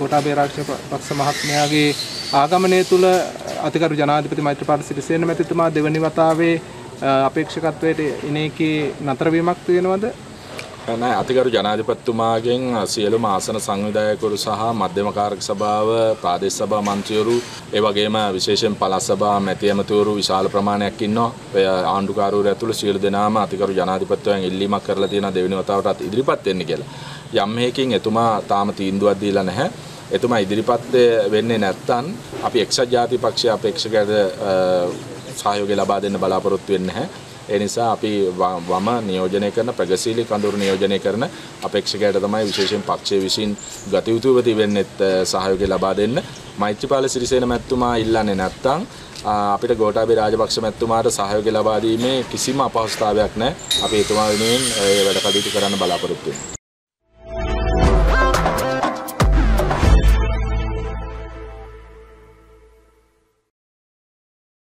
ගොටාබේ රාජපක්ෂ මහත්මයාගේ ආගමනය තුළ අතිකරු ජනාධිපති මෛත්‍රපාල සිරිසේන මැතිතුමා දෙවනි වතාවේ අපේක්ෂකත්වයට එන එකේ නතරවීමක් තියෙනවද? නෑ අතිගරු ජනාධිපතිතුමාගෙන් සියලුම ආසන සංවිධායකවරු සහ මධ්‍යම කාරක සභාව ප්‍රාදේශ සභා මන්ත්‍රීවරු ඒ වගේම විශේෂයෙන් පළාත් සභා මැති ඇමතිවරු විශාල ප්‍රමාණයක් ඉන්නවා. ඔය ආණ්ඩුකාරවරු ඇතුළු සියලු දෙනාම අතිගරු ජනාධිපතිතුමන් ඉල්ලීමක් කරලා තියෙනවා දෙවෙනි වතාවටත් ඉදිරිපත් වෙන්න කියලා. යම් හේකින් එතුමා තාම තීන්දුවක් දීලා නැහැ. එතුමා ඉදිරිපත් වෙන්නේ නැත්නම් අපි එක්සත් ජාතික පක්ෂය අපේක්ෂකයට සහයෝගය ලබා දෙන්න බලාපොරොත්තු වෙන්නේ නැහැ. ඒ නිසා අපි වම නියෝජනය කරන ප්‍රගසීලි කඳුරු නියෝජනය කරන අපේක්ෂකයට තමයි විශේෂයෙන් පක්ෂය විසින් ගත යුතුව තිබෙන්නෙත් සහයෝගය ලබා දෙන්න. මෛත්‍රීපාල සිරිසේන මැතිතුමා ඉල්ලන්නේ නැත්නම් අපිට ගෝඨාභය රාජපක්ෂ මැතිතුමාට සහයෝගය ලබා දීමේ කිසිම අපහසුතාවයක් නැහැ. අපි එතුමා වෙනුවෙන් වැඩ කටයුතු කරන්න බලාපොරොත්තු වෙනවා.